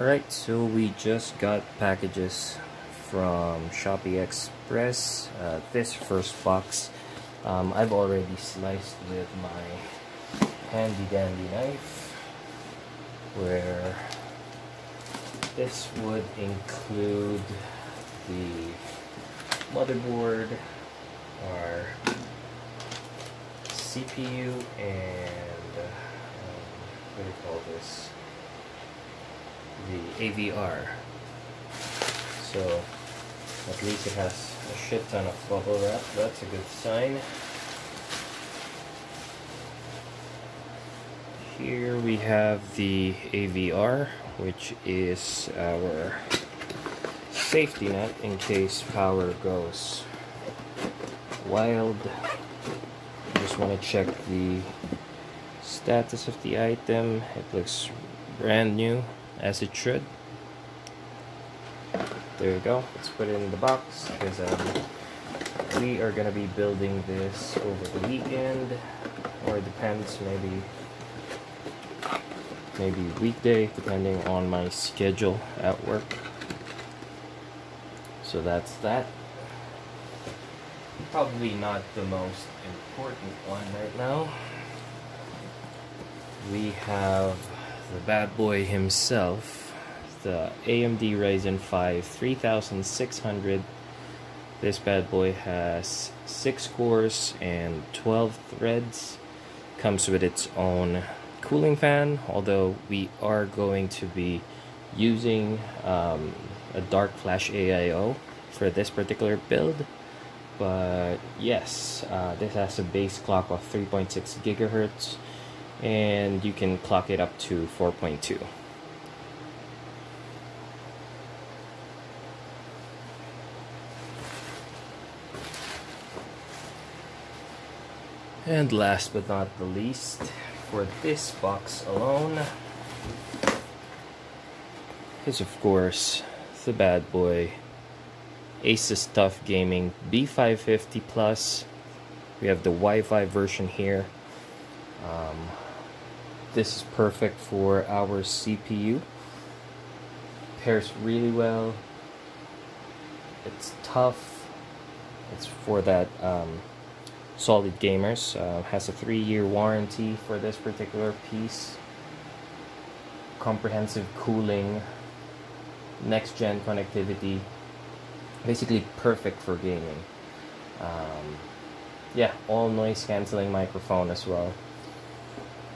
Alright, so we just got packages from Shopee Express. Uh, this first box, um, I've already sliced with my handy dandy knife, where this would include the motherboard, our CPU, and uh, what do you call this? The AVR. So at least it has a shit ton of bubble wrap. That's a good sign. Here we have the AVR, which is our safety net in case power goes wild. Just want to check the status of the item. It looks brand new as it should. There you go. Let's put it in the box because um, we are gonna be building this over the weekend, or depends, maybe maybe weekday, depending on my schedule at work. So that's that. Probably not the most important one right now. We have the bad boy himself, the AMD Ryzen 5 3600. This bad boy has 6 cores and 12 threads. Comes with its own cooling fan, although we are going to be using um, a Darkflash AIO for this particular build. But yes, uh, this has a base clock of 3.6 gigahertz and you can clock it up to 4.2. And last but not the least, for this box alone, is of course the bad boy Asus TUF Gaming B550 Plus. We have the Wi-Fi version here. Um, this is perfect for our CPU. Pairs really well. It's tough. It's for that um, solid gamers. Uh, has a three-year warranty for this particular piece. Comprehensive cooling. Next-gen connectivity. Basically perfect for gaming. Um, yeah, AI noise cancelling microphone as well.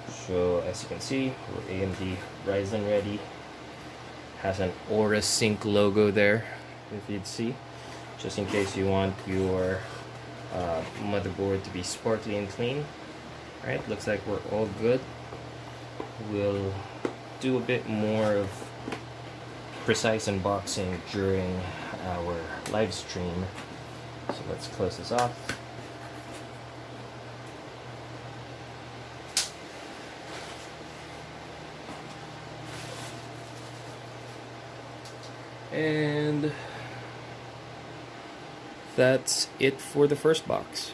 So as you can see, we're AMD Ryzen ready. Has an Aura Sync logo there, if you'd see. Just in case you want your uh, motherboard to be sportly and clean. Alright, looks like we're all good. We'll do a bit more of precise unboxing during our live stream. So let's close this off. And that's it for the first box.